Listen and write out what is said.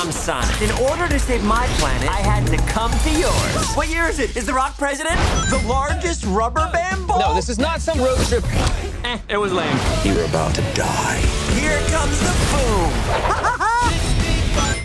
I'm Sonic. In order to save my planet, I had to come to yours. What year is it? Is The Rock president? The largest rubber band ball? No, this is not some road trip. Eh, it was lame. You're about to die.